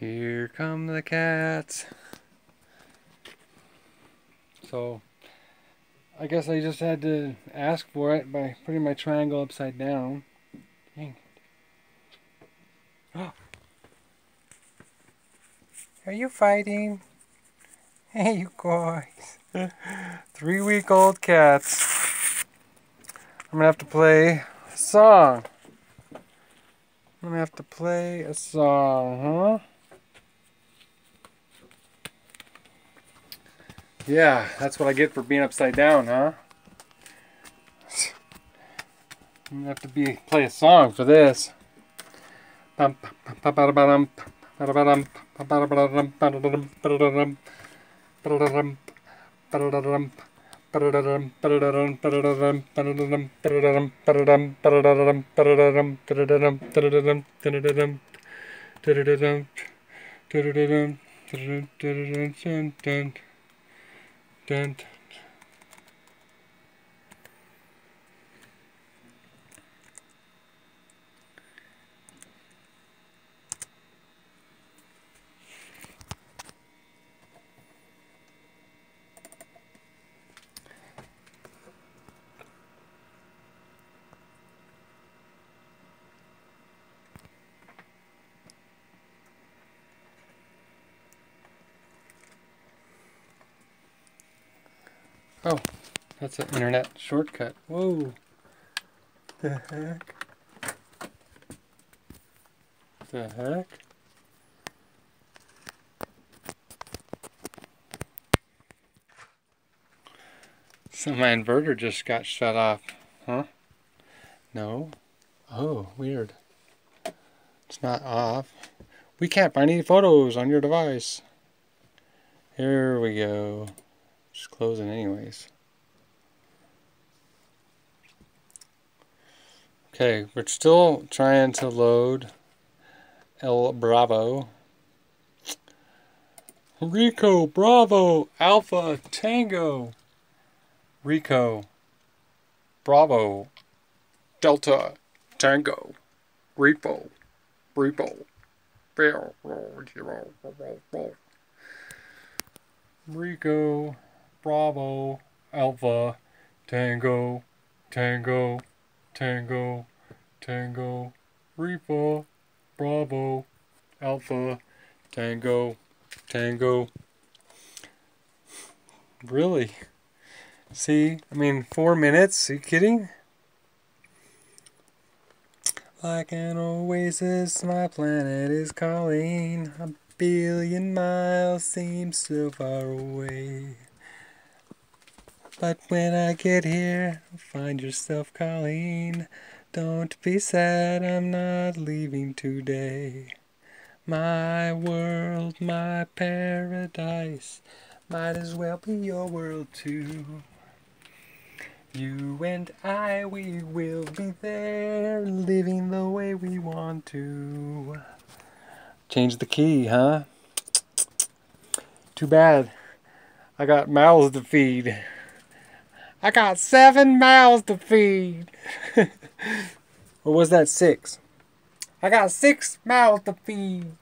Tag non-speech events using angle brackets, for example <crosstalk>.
Here come the cats. So, I guess I just had to ask for it by putting my triangle upside down. Dang it. <gasps> Are you fighting? Hey, you guys. <laughs> Three week old cats. I'm gonna have to play a song. I'm gonna have to play a song, huh? Yeah, that's what I get for being upside down, huh? I'm have to be play a song for this. Dun, Oh, that's an internet shortcut. Whoa. The heck? The heck? So my inverter just got shut off. Huh? No. Oh, weird. It's not off. We can't find any photos on your device. Here we go. Just closing anyways. Okay, we're still trying to load El Bravo. Rico Bravo Alpha Tango. Rico Bravo Delta Tango. Repo. Repo. Rico Bravo, Alpha, Tango, Tango, Tango, Tango, Reaper, Bravo, Alpha, Tango, Tango. Really? See, I mean, four minutes? Are you kidding? Like an oasis, my planet is calling. A billion miles seems so far away. But when I get here, find yourself calling. Don't be sad, I'm not leaving today. My world, my paradise, might as well be your world too. You and I, we will be there, living the way we want to. Change the key, huh? Too bad. I got mouths to feed. I got seven mouths to feed. or was that six? I got six mouths to feed.